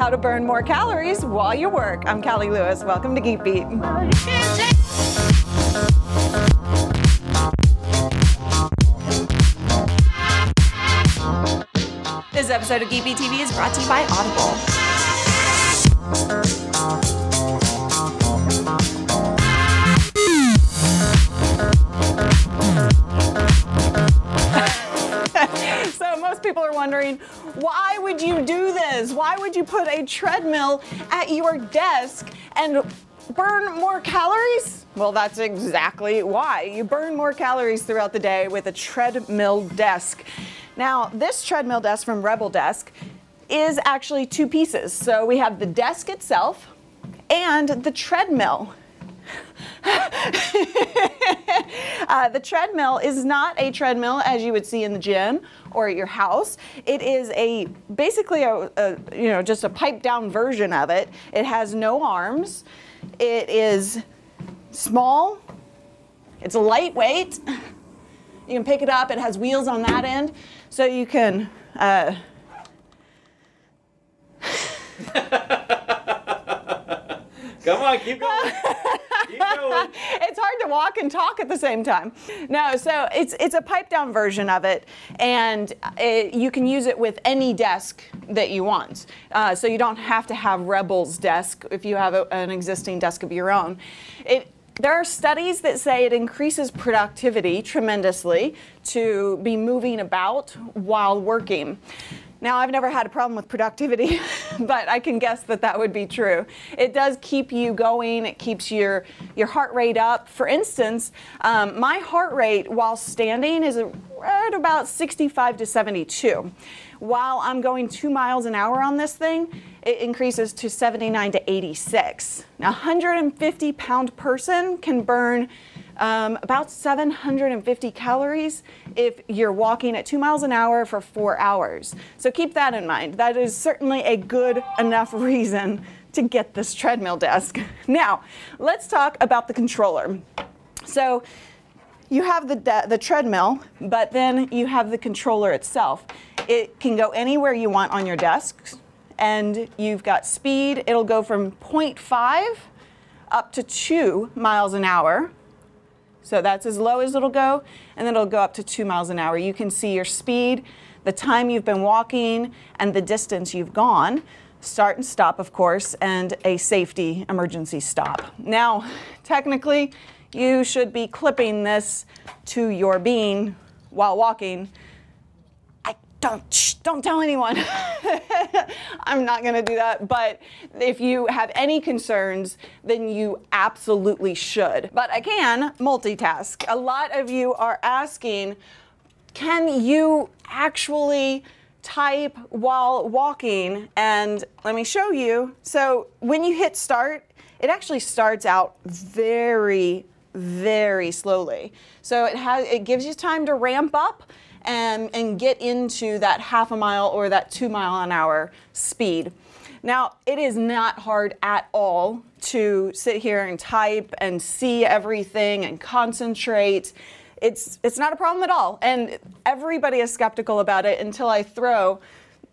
how to burn more calories while you work. I'm Cali Lewis. Welcome to Geek Beat. This episode of Geek Beat TV is brought to you by Audible. Most people are wondering, why would you do this? Why would you put a treadmill at your desk and burn more calories? Well, that's exactly why. You burn more calories throughout the day with a treadmill desk. Now, this treadmill desk from Rebel Desk is actually two pieces. So we have the desk itself and the treadmill. Uh, the treadmill is not a treadmill as you would see in the gym or at your house. It is a basically a, a you know just a pipe down version of it. It has no arms. It is small. It's lightweight. You can pick it up. It has wheels on that end, so you can. Uh, Come on, keep going. it's hard to walk and talk at the same time. No, so it's it's a pipe down version of it, and it, you can use it with any desk that you want. Uh, so you don't have to have Rebel's desk if you have a, an existing desk of your own. It there are studies that say it increases productivity tremendously to be moving about while working. Now, I've never had a problem with productivity, but I can guess that that would be true. It does keep you going, it keeps your, your heart rate up. For instance, um, my heart rate while standing is right about 65 to 72. While I'm going two miles an hour on this thing, it increases to 79 to 86. Now, a 150 pound person can burn um, about 750 calories if you're walking at two miles an hour for four hours. So keep that in mind. That is certainly a good enough reason to get this treadmill desk. Now, let's talk about the controller. So you have the, the treadmill, but then you have the controller itself. It can go anywhere you want on your desk, and you've got speed. It'll go from 0.5 up to 2 miles an hour. So that's as low as it'll go, and then it'll go up to two miles an hour. You can see your speed, the time you've been walking, and the distance you've gone. Start and stop, of course, and a safety emergency stop. Now, technically, you should be clipping this to your bean while walking don't shh, don't tell anyone. I'm not going to do that. But if you have any concerns, then you absolutely should. But I can multitask. A lot of you are asking, can you actually type while walking? And let me show you. So when you hit start, it actually starts out very, very slowly. So it has it gives you time to ramp up and, and get into that half a mile or that two mile an hour speed. Now, it is not hard at all to sit here and type and see everything and concentrate. It's, it's not a problem at all. And everybody is skeptical about it until I throw,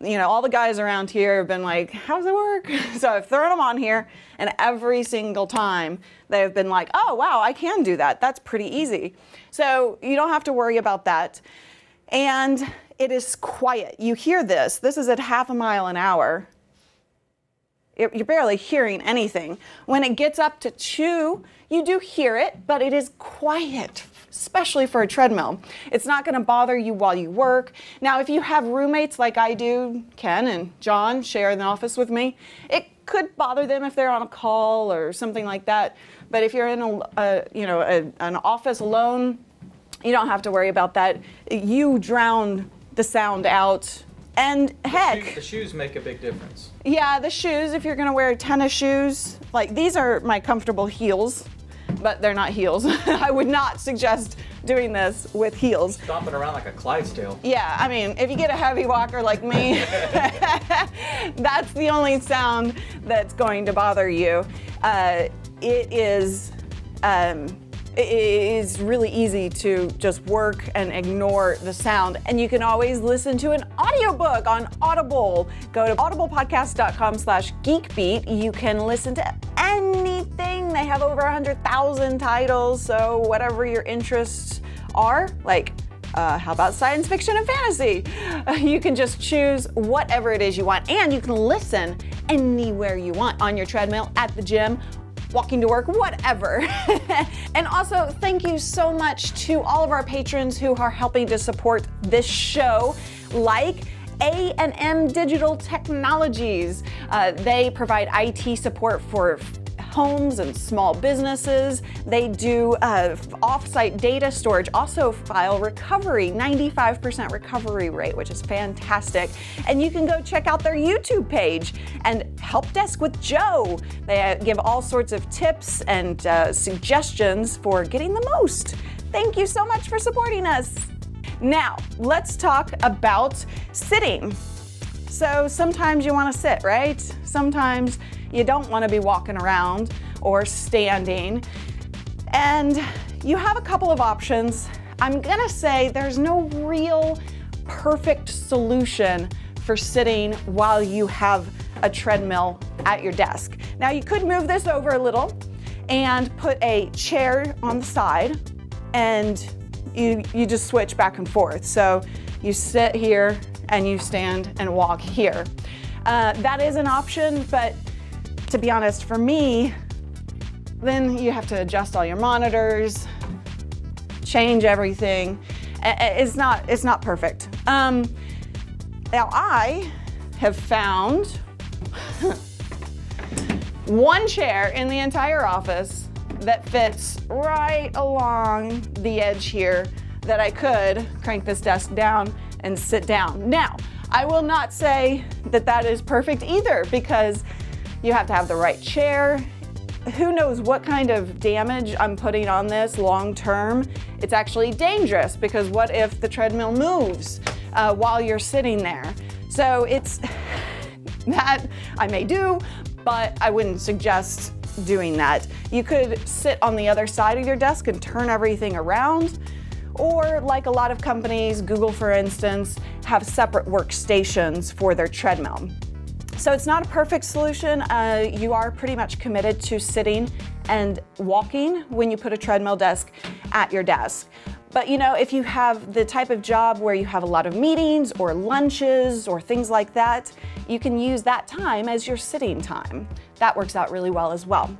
you know, all the guys around here have been like, how does it work? so I've thrown them on here, and every single time they've been like, oh, wow, I can do that. That's pretty easy. So you don't have to worry about that and it is quiet. You hear this. This is at half a mile an hour. You're barely hearing anything. When it gets up to two, you do hear it, but it is quiet, especially for a treadmill. It's not going to bother you while you work. Now, if you have roommates like I do, Ken and John share the office with me, it could bother them if they're on a call or something like that. But if you're in a, a you know, a, an office alone, you don't have to worry about that. You drown the sound out. And heck, the, shoe, the shoes make a big difference. Yeah, the shoes, if you're gonna wear tennis shoes, like these are my comfortable heels, but they're not heels. I would not suggest doing this with heels. Stomping around like a Clydesdale. Yeah, I mean, if you get a heavy walker like me, that's the only sound that's going to bother you. Uh, it is, um, it is really easy to just work and ignore the sound. And you can always listen to an audiobook on Audible. Go to audiblepodcast.com slash geekbeat. You can listen to anything. They have over 100,000 titles, so whatever your interests are, like uh, how about science fiction and fantasy? Uh, you can just choose whatever it is you want, and you can listen anywhere you want on your treadmill, at the gym, walking to work, whatever. and also, thank you so much to all of our patrons who are helping to support this show, like A&M Digital Technologies. Uh, they provide IT support for homes and small businesses. They do uh, offsite data storage, also file recovery, 95% recovery rate, which is fantastic. And you can go check out their YouTube page and Help Desk with Joe. They uh, give all sorts of tips and uh, suggestions for getting the most. Thank you so much for supporting us. Now, let's talk about sitting. So sometimes you want to sit, right? Sometimes you don't want to be walking around or standing. And you have a couple of options. I'm going to say there's no real perfect solution for sitting while you have a treadmill at your desk. Now, you could move this over a little and put a chair on the side and you, you just switch back and forth. So you sit here and you stand and walk here. Uh, that is an option, but to be honest, for me, then you have to adjust all your monitors, change everything. It's not, it's not perfect. Um, now I have found one chair in the entire office that fits right along the edge here that I could crank this desk down and sit down. Now, I will not say that that is perfect either because you have to have the right chair. Who knows what kind of damage I'm putting on this long term? It's actually dangerous because what if the treadmill moves uh, while you're sitting there? So it's that I may do, but I wouldn't suggest doing that. You could sit on the other side of your desk and turn everything around. Or, like a lot of companies, Google for instance, have separate workstations for their treadmill. So it's not a perfect solution. Uh, you are pretty much committed to sitting and walking when you put a treadmill desk at your desk. But you know, if you have the type of job where you have a lot of meetings or lunches or things like that, you can use that time as your sitting time. That works out really well as well.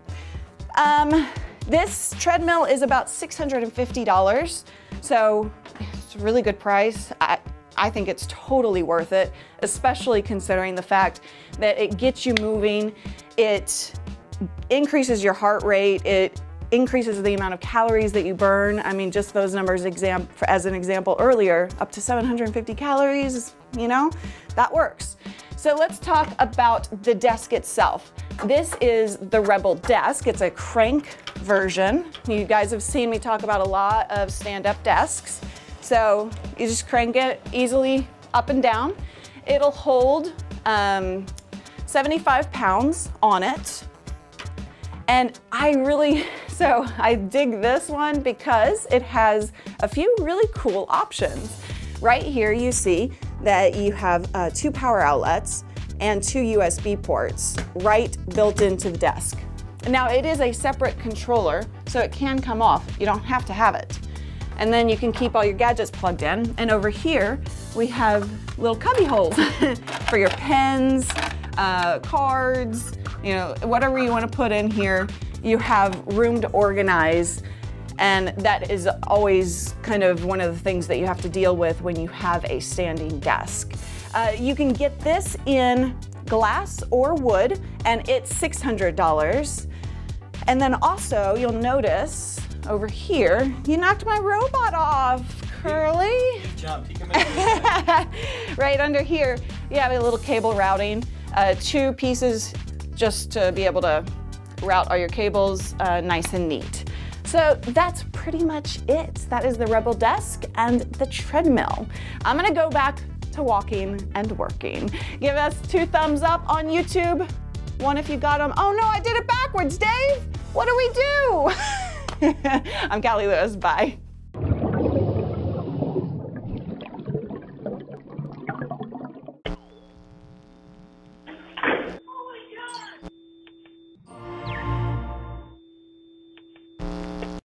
Um, this treadmill is about $650, so it's a really good price. I, I think it's totally worth it, especially considering the fact that it gets you moving, it increases your heart rate, it increases the amount of calories that you burn. I mean, just those numbers exam as an example earlier, up to 750 calories, you know, that works. So let's talk about the desk itself. This is the Rebel desk. It's a crank version. You guys have seen me talk about a lot of stand-up desks. So you just crank it easily up and down. It'll hold um, 75 pounds on it. And I really, so I dig this one because it has a few really cool options. Right here you see that you have uh, two power outlets and two USB ports right built into the desk. Now it is a separate controller, so it can come off. You don't have to have it. And then you can keep all your gadgets plugged in. And over here, we have little cubby holes for your pens, uh, cards, you know, whatever you want to put in here. You have room to organize. And that is always kind of one of the things that you have to deal with when you have a standing desk. Uh, you can get this in glass or wood, and it's $600. And then also, you'll notice over here. You knocked my robot off, Curly. right under here, you have a little cable routing, uh, two pieces just to be able to route all your cables uh, nice and neat. So that's pretty much it. That is the Rebel desk and the treadmill. I'm gonna go back to walking and working. Give us two thumbs up on YouTube. One if you got them. Oh no, I did it backwards, Dave. What do we do? I'm Cali Lewis. Bye.